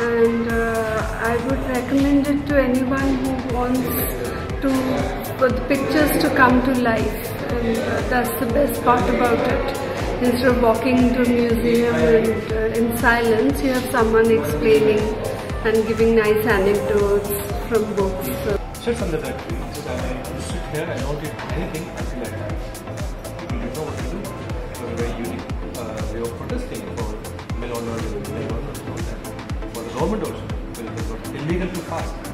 and uh, I would recommend it to anyone who wants to the pictures to come to life and uh, that's the best part about it. Instead of walking to a museum and uh, in silence you have someone explaining and giving nice anecdotes from books. So under that tree. So when I sit here, I don't get anything For the government also, because it was illegal to fast.